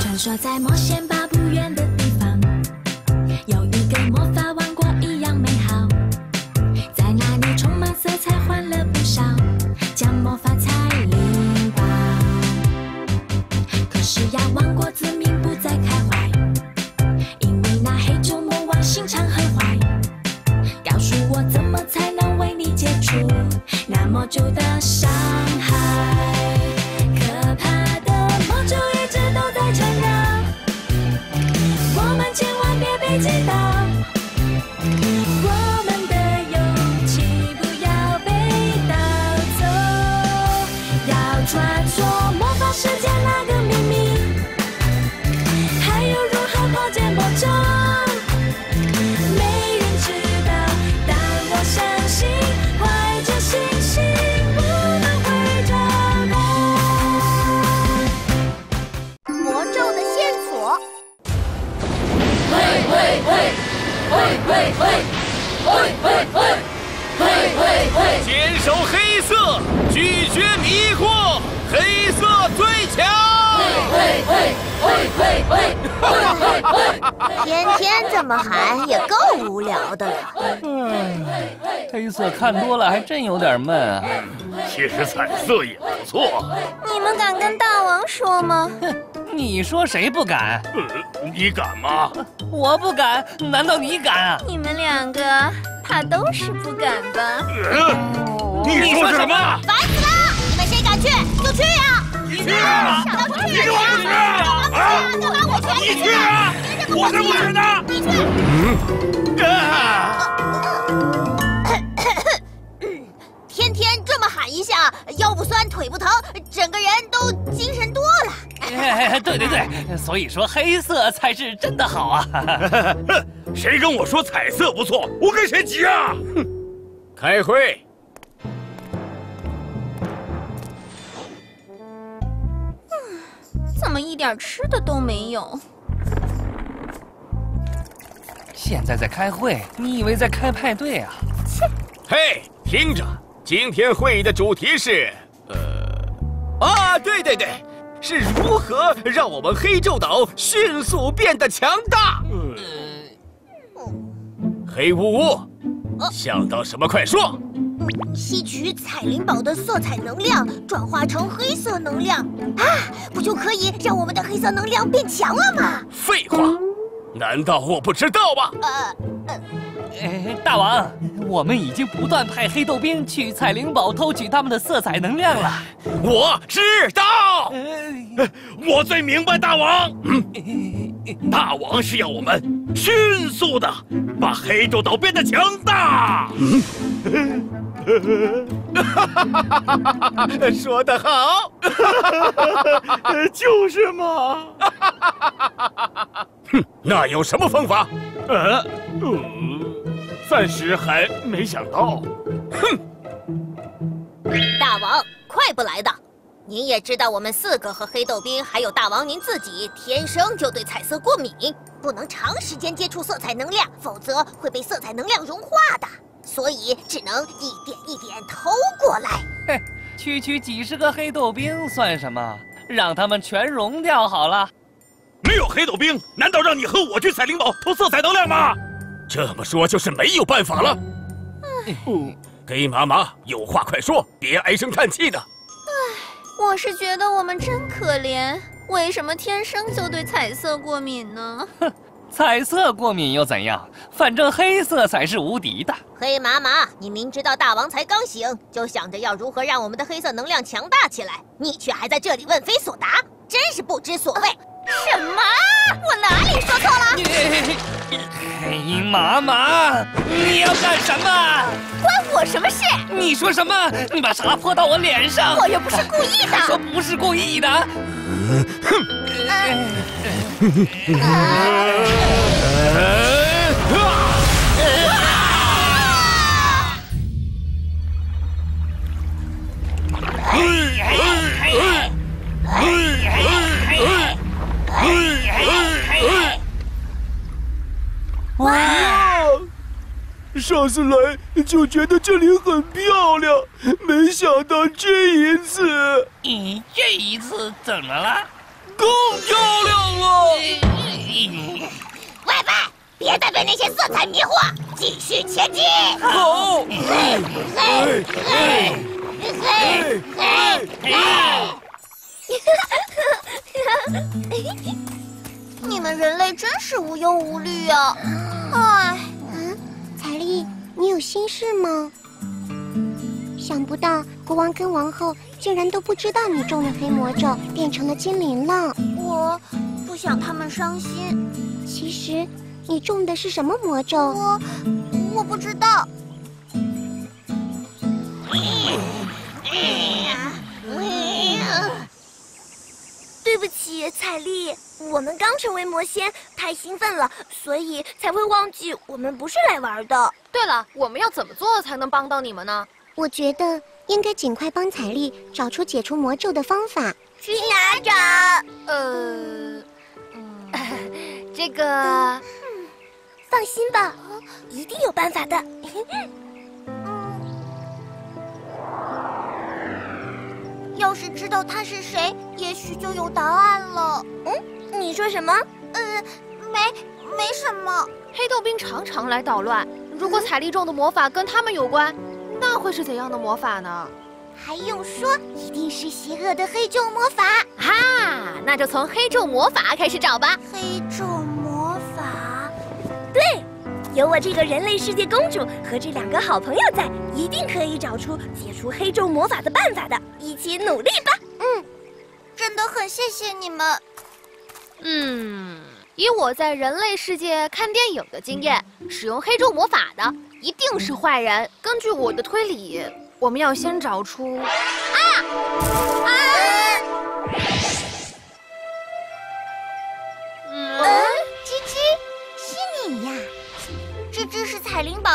传说在魔仙堡不远的天天这么喊也够无聊的了。嗯黑色看多了还真有点闷啊！其实彩色也不错。你们敢跟大王说吗？哼你说谁不敢？呃，你敢吗？我不敢，难道你敢啊？你们两个怕都是不敢吧？呃，你说什么？烦死了！你们谁敢去就去呀！你去啊！想不去你给我去啊！啊！干嘛我去？你去啊！我才不去呢！你去！啊！天天这么喊一下，腰不酸腿不疼，整个人都精神多了。哎，对对对，所以说黑色才是真的好啊！哼，谁跟我说彩色不错，我跟谁急啊？哼！开会。怎么一点吃的都没有？现在在开会，你以为在开派对啊？切嘿，听着，今天会议的主题是，呃，啊，对对对，是如何让我们黑昼岛迅速变得强大。黑呜呜，想到什么快说。吸取彩灵宝的色彩能量，转化成黑色能量啊，不就可以让我们的黑色能量变强了吗？废话，难道我不知道吗？大王，我们已经不断派黑豆兵去彩灵堡偷取他们的色彩能量了。我知道，呃我最明白大王。大王是要我们迅速的把黑豆岛变得强大。嗯 说得好，就是嘛。哼，那有什么方法？呃，嗯，暂时还没想到。哼，大王，快不来的！您也知道，我们四个和黑豆兵，还有大王您自己，天生就对彩色过敏，不能长时间接触色彩能量，否则会被色彩能量融化的。所以只能一点一点偷过来。哼，区区几十个黑豆兵算什么？让他们全融掉好了。没有黑豆兵，难道让你和我去彩灵堡偷色彩能量吗？这么说就是没有办法了。嗯，黑麻麻，有话快说，别唉声叹气的。我是觉得我们真可怜，为什么天生就对彩色过敏呢？哼 彩色过敏又怎样？反正黑色才是无敌的。黑麻麻，你明知道大王才刚醒，就想着要如何让我们的黑色能量强大起来，你却还在这里问非所答，真是不知所谓。什么？我哪里说错了？黑妈妈，你要干什么？关我什么事？你说什么？你把茶泼到我脸上！我又不是故意的。说不是故意的。哇！上次来就觉得这里很漂亮，没想到这一次，咦这一次怎么了？更漂亮了。喂喂，别再被那些色彩迷惑，继续前进。好。嘿，嘿，嘿，嘿，嘿，嘿。你们人类真是无忧无虑啊！唉，嗯，彩丽，你有心事吗？想不到国王跟王后竟然都不知道你中了黑魔咒，变成了精灵了。我不想他们伤心。其实，你中的是什么魔咒？我我不知道。对不起，彩丽，我们刚成为魔仙，太兴奋了，所以才会忘记我们不是来玩的。对了，我们要怎么做才能帮到你们呢？我觉得应该尽快帮彩丽找出解除魔咒的方法。去哪找？呃，这个，放心吧，一定有办法的。要是知道他是谁，也许就有答案了。嗯，你说什么？呃，没，没什么。黑豆兵常常来捣乱。如果彩丽中的魔法跟他们有关，那会是怎样的魔法呢？还用说，一定是邪恶的黑咒魔法。哈，那就从黑咒魔法开始找吧。黑咒魔法，对。有我这个人类世界公主和这两个好朋友在，一定可以找出解除黑咒魔法的办法的。一起努力吧！嗯，真的很谢谢你们。嗯，以我在人类世界看电影的经验，使用黑咒魔法的一定是坏人。根据我的推理，我们要先找出啊啊！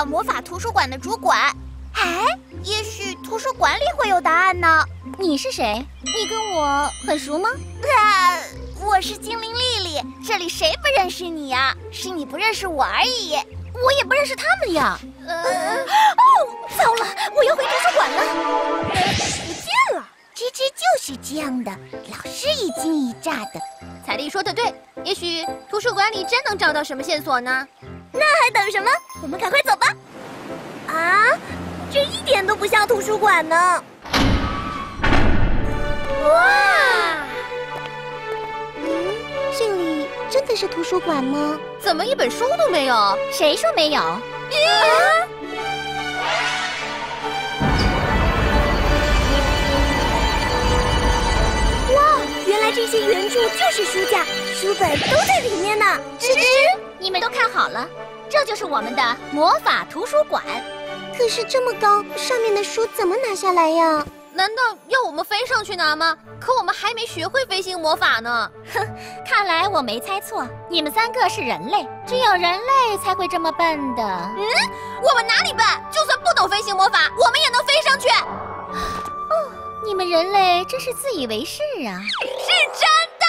魔法图书馆的主管，哎，也许图书馆里会有答案呢。你是谁？你跟我很熟吗？啊，我是精灵丽丽，这里谁不认识你呀？是你不认识我而已，我也不认识他们呀。呃，哦，糟了，我要回图书馆了，不见了。吱吱就是这样的，老是一惊一乍的。彩丽说的对，也许图书馆里真能找到什么线索呢？那还等什么？我们赶快走吧！啊，这一点都不像图书馆呢！哇，嗯，这里真的是图书馆吗？怎么一本书都没有？谁说没有？啊！哇，原来这些圆柱就是书架，书本都在里面呢。吱吱，你们都看好了，这就是我们的魔法图书馆。可是这么高，上面的书怎么拿下来呀？难道要我们飞上去拿吗？可我们还没学会飞行魔法呢。哼，看来我没猜错，你们三个是人类，只有人类才会这么笨的。嗯，我们哪里笨？就算不懂飞行魔法，我们也能飞上去。哦，你们人类真是自以为是啊！是真的。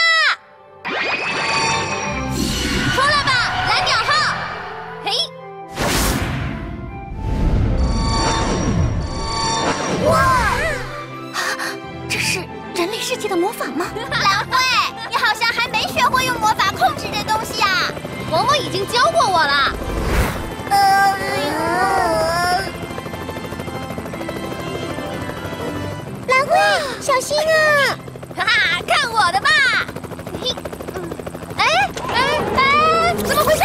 的魔法吗？蓝慧，你好像还没学会用魔法控制这东西啊！嬷嬷已经教过我了。呃，蓝慧，小心啊！哈哈，看我的吧！你，哎哎哎，怎么回事？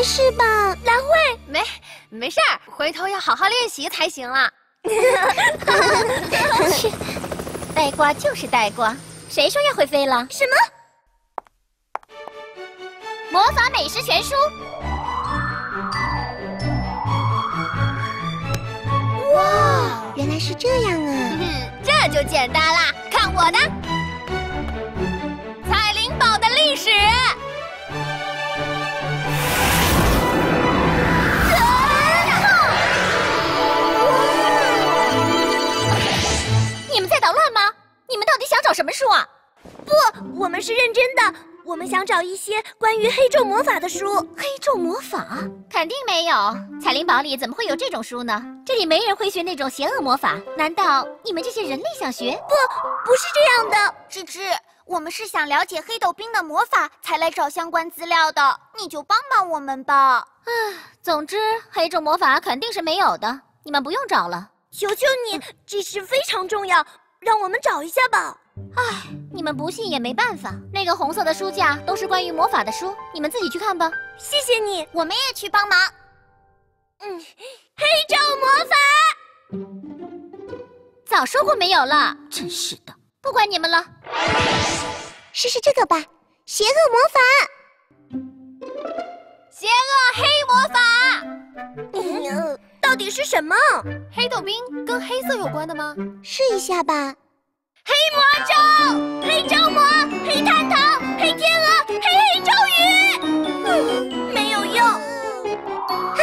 没事吧？蓝慧，没没事儿，回头要好好练习才行了。切，呆瓜就是呆瓜，谁说要会飞了？什么？魔法美食全书。哇，原来是这样啊！嗯，这就简单啦，看我的！找什么书啊？不，我们是认真的。我们想找一些关于黑咒魔法的书。黑咒魔法？肯定没有。彩灵堡里怎么会有这种书呢？这里没人会学那种邪恶魔法。难道你们这些人类想学？不，不是这样的。芝芝，我们是想了解黑斗冰的魔法，才来找相关资料的。你就帮帮我们吧。唉，总之黑咒魔法肯定是没有的。你们不用找了。求求你，这事非常重要，让我们找一下吧。唉，你们不信也没办法。那个红色的书架都是关于魔法的书，你们自己去看吧。谢谢你，我们也去帮忙。嗯，黑咒魔法，早说过没有了。真是的，不管你们了。试试这个吧，邪恶魔法，邪恶黑魔法。嗯，到底是什么？黑豆冰跟黑色有关的吗？试一下吧。黑魔咒、黑咒魔、黑炭头、黑天鹅、黑黑咒语，没有用。哈，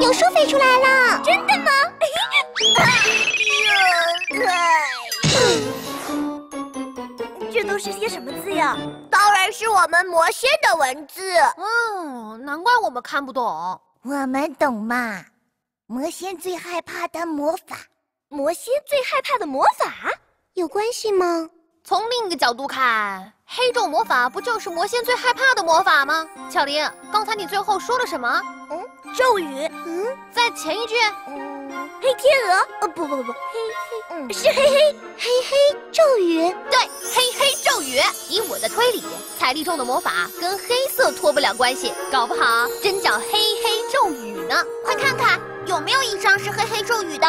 有书飞出来了，真的吗？这都是些什么字呀？当然是我们魔仙的文字。嗯，难怪我们看不懂。我们懂嘛？魔仙最害怕的魔法，魔仙最害怕的魔法。有关系吗？从另一个角度看，黑咒魔法不就是魔仙最害怕的魔法吗？巧玲，刚才你最后说了什么？嗯，咒语。嗯，在前一句。嗯，黑天鹅。呃，不不不不，黑黑，嗯，是黑黑黑黑咒语。对，黑黑咒语。以我的推理，彩丽中的魔法跟黑色脱不了关系，搞不好真叫黑黑咒语呢。快看看有没有一张是黑黑咒语的。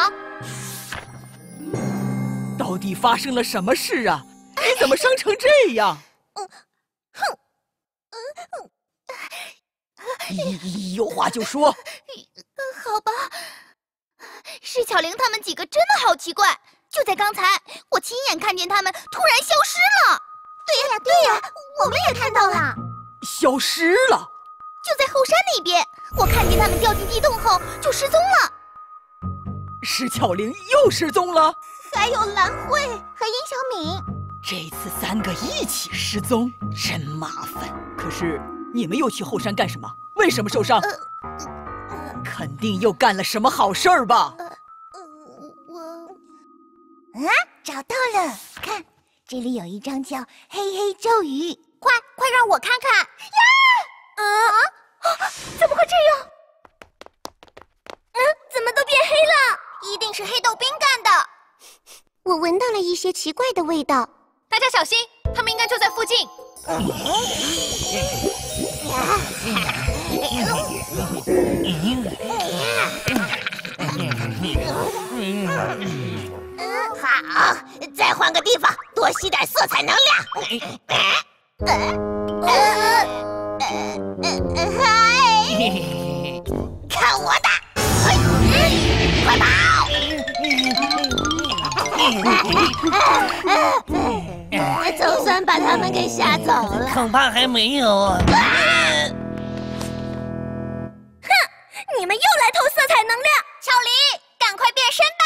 到底发生了什么事啊？你怎么伤成这样？嗯，哼，嗯嗯，有话就说。好吧，是巧玲他们几个真的好奇怪。就在刚才，我亲眼看见他们突然消失了。对呀，对呀，我们也看到了。消失了？就在后山那边，我看见他们掉进地洞后就失踪了。是巧玲又失踪了？还有蓝慧和殷小敏，这次三个一起失踪，真麻烦。可是你们又去后山干什么？为什么受伤？肯定又干了什么好事儿吧？我啊，找到了！看，这里有一张叫《黑黑咒语》，快快让我看看呀！啊啊！怎么会这样？嗯，怎么都变黑了？一定是黑豆冰干的。我闻到了一些奇怪的味道，大家小心，他们应该就在附近。好，再换个地方，多吸点色彩能量。看我的！快跑！总算把他们给吓走了，恐怕还没有。哼！你们又来偷色彩能量，巧玲，赶快变身吧！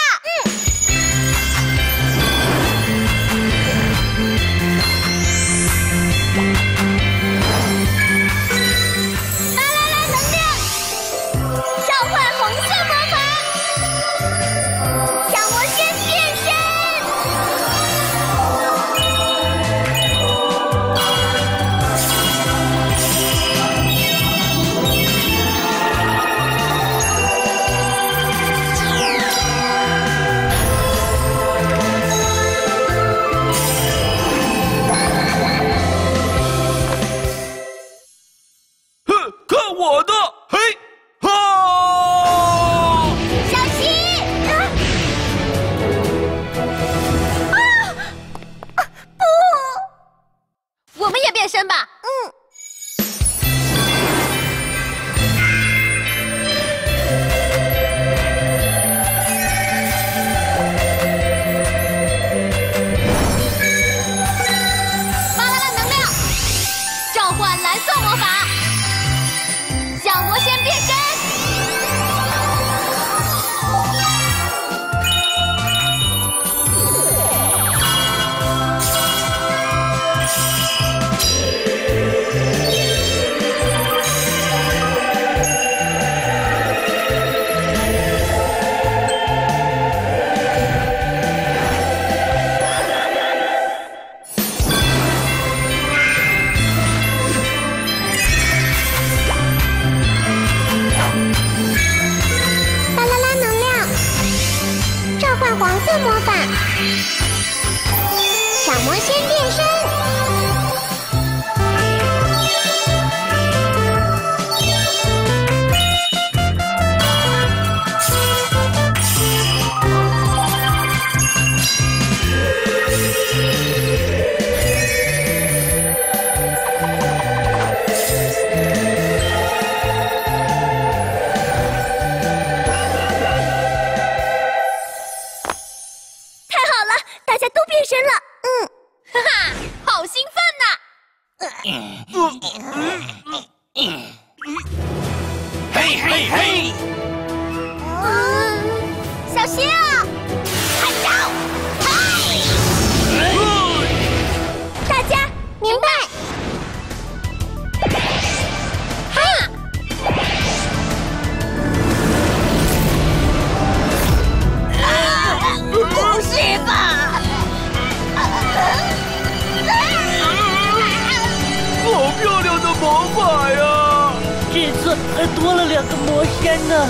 还多了两个魔仙呢。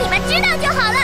你们知道就好了，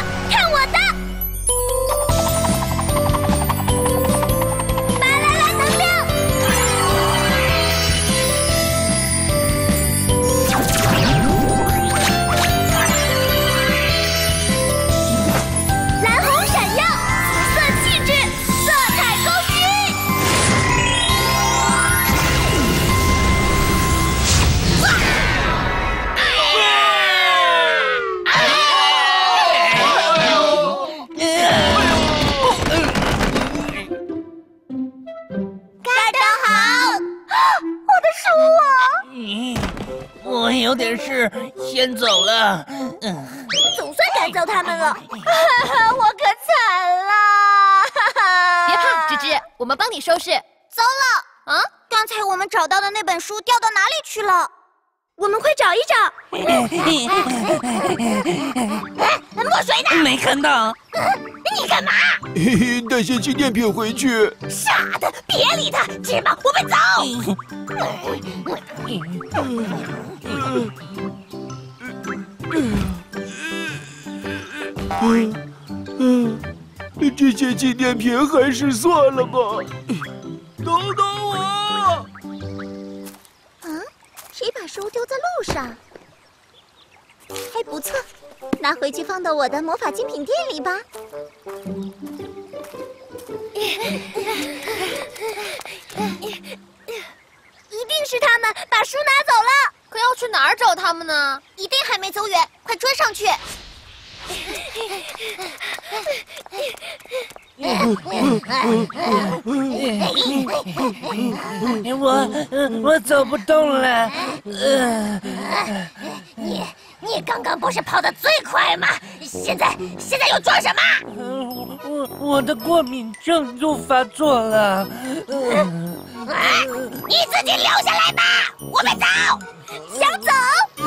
先走了。嗯，总算赶走他们了，我可惨了！别怕，芝芝，我们帮你收拾。糟了！啊，刚才我们找到的那本书掉到哪里去了？我们快找一找。墨水呢？没看到。你干嘛？嘿嘿，带些纪念品回去。傻的，别理他！芝麻，我们走。嗯，这些纪念品还是算了吧。等等我！嗯，谁把书丢在路上？还不错，拿回去放到我的魔法精品店里吧。一定是他们把书拿走了，可要去哪儿找他们呢？一定还没走远，快追上去！我我走不动了。呃，你你刚刚不是跑得最快吗？现在现在又装什么？我我的过敏症又发作了。呃啊！你自己留下来吧，我们走。想走？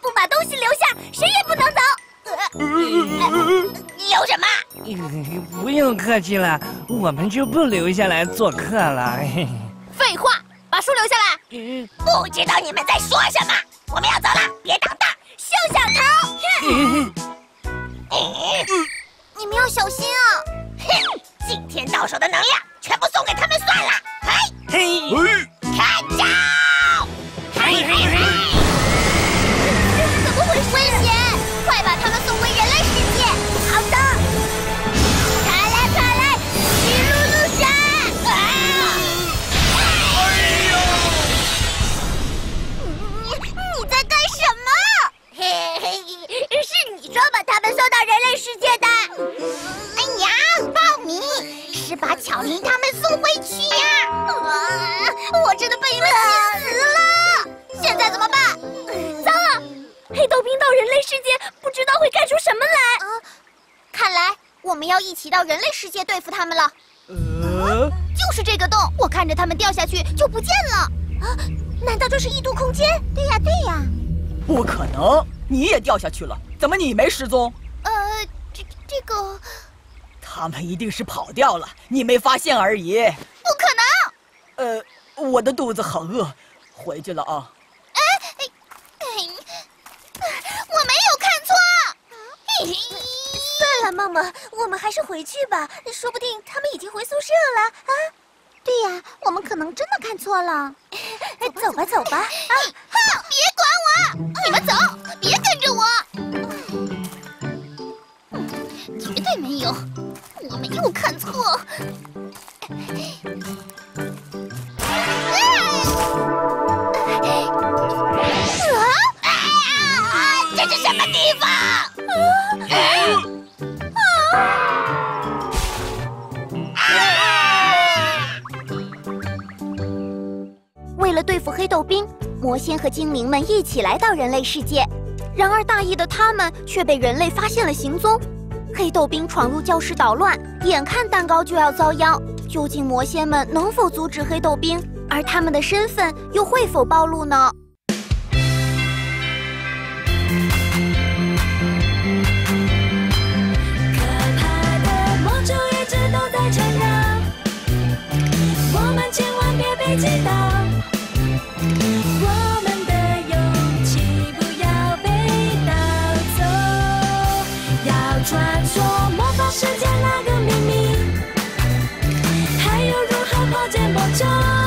不把东西留下，谁也不能走。留什么？不用客气了，我们就不留下来做客了。废话，把书留下来。不知道你们在说什么？我们要走了，别挡道，休想逃！你们要小心啊！哼，今天到手的能量全部送给他们算了。我们要一起到人类世界对付他们了。呃，就是这个洞，我看着他们掉下去就不见了。啊，难道这是异度空间？对呀，对呀。不可能，你也掉下去了，怎么你没失踪？呃，这这个他们一定是跑掉了，你没发现而已。不可能。呃，我的肚子好饿，回去了啊。哎哎哎，我没有看错。梦梦，我们还是回去吧，说不定他们已经回宿舍了啊！对呀，我们可能真的看错了。走吧，走吧。啊！哼，别管我，你们走，仙和精灵们一起来到人类世界。然而大意的他们却被人类发现了行踪。黑豆兵闯入教室捣乱，眼看蛋糕就要遭殃。究竟魔仙们能否阻止黑豆兵？而他们的身份又会否暴露呢？可怕的魔咒一直都在缠绕，我们千万别被击倒。我穿梭魔法世界那个秘密。还有如何破解魔咒？